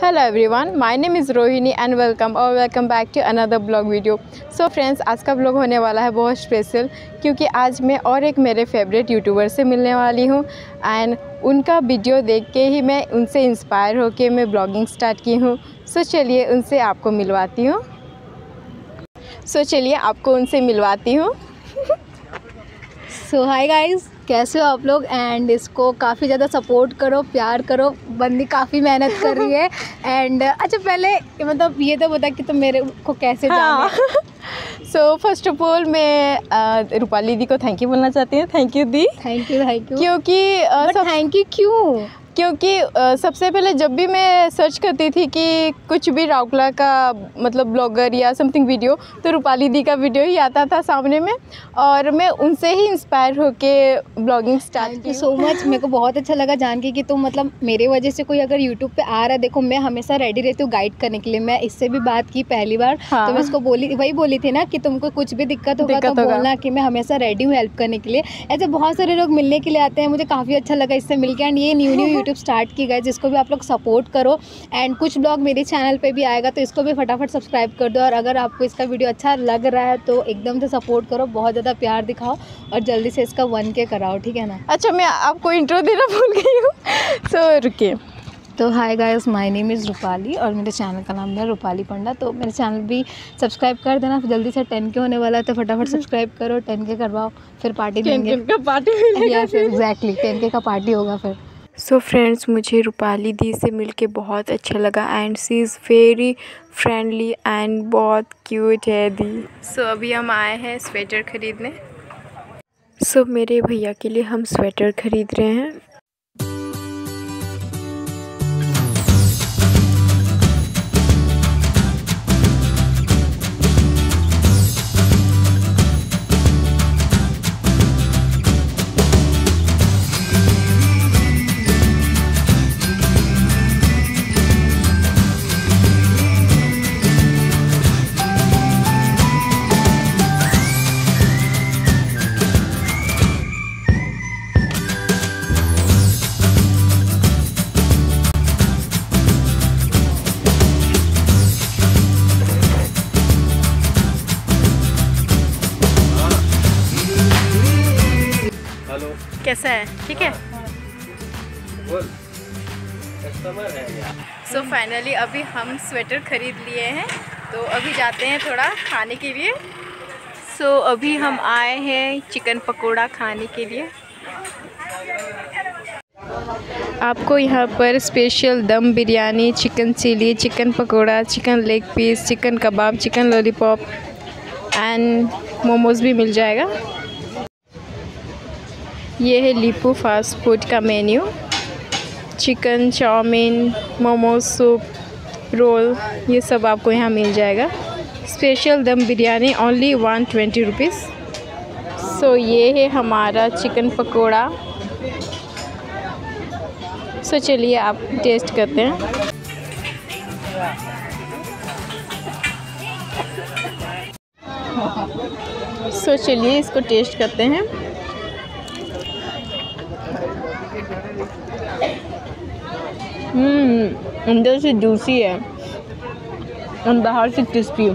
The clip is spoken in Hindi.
Hello everyone my name is Rohini and welcome और welcome back to another blog video so friends आज का ब्लॉग होने वाला है बहुत स्पेशल क्योंकि आज मैं और एक मेरे फेवरेट यूट्यूबर से मिलने वाली हूँ एंड उनका वीडियो देख के ही मैं उनसे इंस्पायर होके मैं ब्लॉगिंग स्टार्ट की हूँ। सो so, चलिए उनसे आपको मिलवाती हूँ। सो so, चलिए आपको उनसे मिलवाती हूँ। सो हाय गाइस कैसे हो आप लोग? एंड इसको काफ़ी ज़्यादा सपोर्ट करो प्यार करो। बंदी काफ़ी मेहनत कर रही है। एंड अच्छा पहले मतलब ये तो बता कि तुम मेरे को कैसे हाँ। सो फ़र्स्ट ऑफ़ ऑल मैं रूपाली दी को थैंक यू बोलना चाहती हूँ। थैंक यू दी। थैंक यू थैंक यू क्योंकि थैंक यू क्यों? क्योंकि सबसे पहले जब भी मैं सर्च करती थी कि कुछ भी राउकला का मतलब ब्लॉगर या समथिंग वीडियो तो रूपाली दी का वीडियो ही आता था सामने में और मैं उनसे ही इंस्पायर होके ब्लॉगिंग स्टार्ट की। सो मच मेरे को बहुत अच्छा लगा जान के कि तुम मतलब मेरे वजह से कोई अगर यूट्यूब पे आ रहा है देखो मैं हमेशा रेडी रहती हूँ गाइड करने के लिए। मैं इससे भी बात की पहली बार हाँ। तो मैं इसको बोली वही बोली थी ना कि तुमको कुछ भी दिक्कत होगा तो बोलना कि मैं हमेशा रेडी हूँ हेल्प करने के लिए। ऐसे बहुत सारे लोग मिलने के लिए आते हैं मुझे काफ़ी अच्छा लगा इससे मिलकर एंड ये न्यू न्यू यूट्यूब स्टार्ट की गए जिसको भी आप लोग सपोर्ट करो। एंड कुछ ब्लॉग मेरे चैनल पर भी आएगा तो इसको भी फटाफट सब्सक्राइब कर दो। और अगर आपको इसका वीडियो अच्छा लग रहा है तो एकदम से सपोर्ट करो बहुत ज़्यादा प्यार दिखाओ और जल्दी से इसका वन के कराओ ठीक है ना? अच्छा मैं आपको इंट्रो देना भूल गई हूँ। सो रुकिए। तो hi guys my name is Rupali और मेरे चैनल का नाम है रूपाली पंडा तो मेरे चैनल भी सब्सक्राइब कर देना जल्दी से टेन के होने वाला है तो फटाफट सब्सक्राइब करो टेन के करवाओ फिर पार्टी देंगे। पार्टी यस एग्जैक्टली टेन के का पार्टी होगा फिर। सो फ्रेंड्स मुझे रूपाली दी से मिलके बहुत अच्छा लगा and she is very friendly and बहुत क्यूट है दी। सो so, अभी हम आए हैं स्वेटर ख़रीदने। सो so, मेरे भैया के लिए हम स्वेटर ख़रीद रहे हैं। कैसा है? ठीक है? सो so फाइनली अभी हम स्वेटर ख़रीद लिए हैं। तो अभी जाते हैं थोड़ा खाने के लिए। सो so, अभी हम आए हैं चिकन पकोड़ा खाने के लिए। आपको यहाँ पर special dum biryani chicken chilli chicken pakora chicken leg piece chicken kebab chicken lollipop and momos भी मिल जाएगा। ये है लिपू फास्ट फ़ूड का menu. Chicken, chowmein momo soup, roll, ये सब आपको यहाँ मिल जाएगा। Special dum biryani only one twenty rupees so ये है हमारा चिकन पकोड़ा। सो चलिए आप टेस्ट करते हैं। सो चलिए इसको टेस्ट करते हैं। अंदर से जूसी है। और बाहर से क्रिस्पी